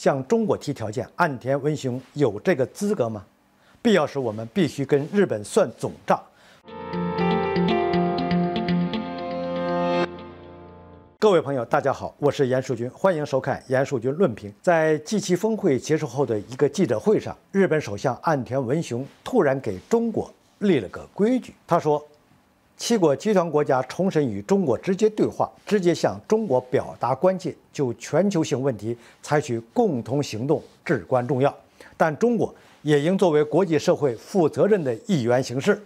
向中国提条件，岸田文雄有这个资格吗？必要时，我们必须跟日本算总账。各位朋友，大家好，我是严树军，欢迎收看严树军论评。在 G7 峰会结束后的一个记者会上，日本首相岸田文雄突然给中国立了个规矩。他说，七国集团国家重申与中国直接对话，直接向中国表达关切，就全球性问题采取共同行动至关重要。但中国也应作为国际社会负责任的一员行事。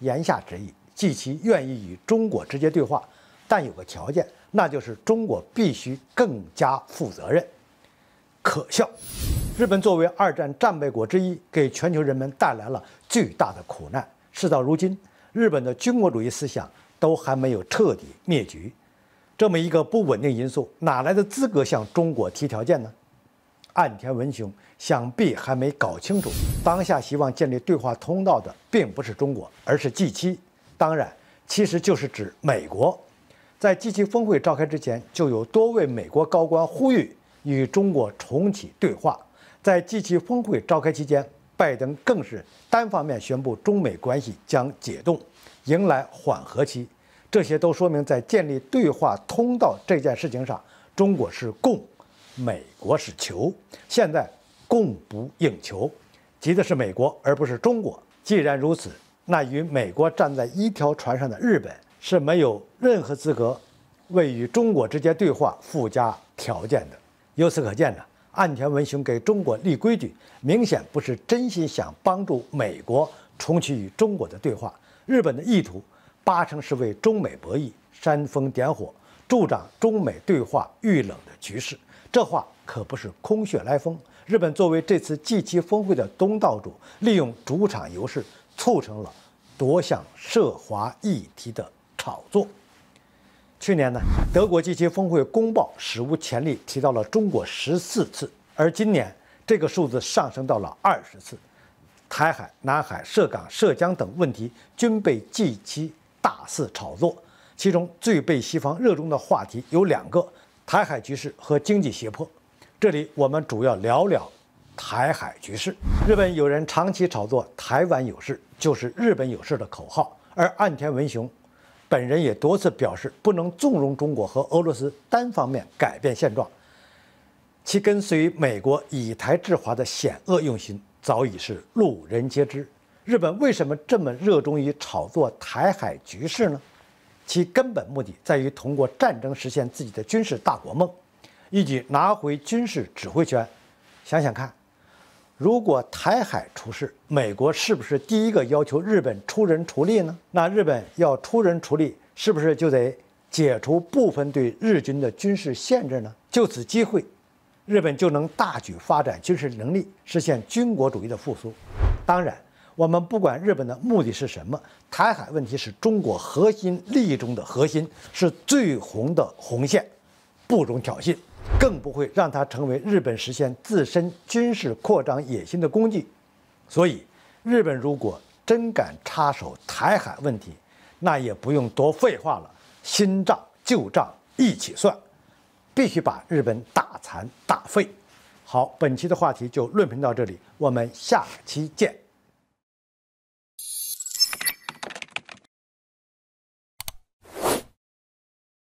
言下之意即其愿意与中国直接对话，但有个条件。那就是中国必须更加负责任。可笑，日本作为二战战败国之一，给全球人们带来了巨大的苦难。事到如今，日本的军国主义思想都还没有彻底灭绝，这么一个不稳定因素，哪来的资格向中国提条件呢？岸田文雄想必还没搞清楚，当下希望建立对话通道的并不是中国，而是 G7，当然，其实就是指美国。在 G7 峰会召开之前，就有多位美国高官呼吁与中国重启对话。在 G7 峰会召开期间，拜登更是单方面宣布中美关系将解冻，迎来缓和期。这些都说明，在建立对话通道这件事情上，中国是供，美国是求。现在供不应求，急的是美国，而不是中国。既然如此，那与美国站在一条船上的日本。是没有任何资格为与中国直接对话附加条件的。由此可见呢，岸田文雄给中国立规矩，明显不是真心想帮助美国重启与中国的对话。日本的意图八成是为中美博弈煽风点火，助长中美对话遇冷的局势。这话可不是空穴来风。日本作为这次 G7 峰会的东道主，利用主场优势，促成了夺向涉华议题的。炒作。去年呢，德国 G7 峰会公报史无前例提到了中国十四次，而今年这个数字上升到了二十次。台海、南海、涉港、涉疆等问题均被 G7 大肆炒作，其中最被西方热衷的话题有两个：台海局势和经济胁迫。这里我们主要聊聊台海局势。日本有人长期炒作“台湾有事就是日本有事”的口号，而岸田文雄。本人也多次表示，不能纵容中国和俄罗斯单方面改变现状，其跟随美国以台制华的险恶用心早已是路人皆知。日本为什么这么热衷于炒作台海局势呢？其根本目的在于通过战争实现自己的军事大国梦，一举拿回军事指挥权。想想看。如果台海出事，美国是不是第一个要求日本出人出力呢？那日本要出人出力，是不是就得解除部分对日军的军事限制呢？就此机会，日本就能大举发展军事能力，实现军国主义的复苏。当然，我们不管日本的目的是什么，台海问题是中国核心利益中的核心，是最红的红线，不容挑衅。更不会让它成为日本实现自身军事扩张野心的工具。所以，日本如果真敢插手台海问题，那也不用多废话了，新账旧账一起算，必须把日本打残打废。好，本期的话题就论评到这里，我们下期见。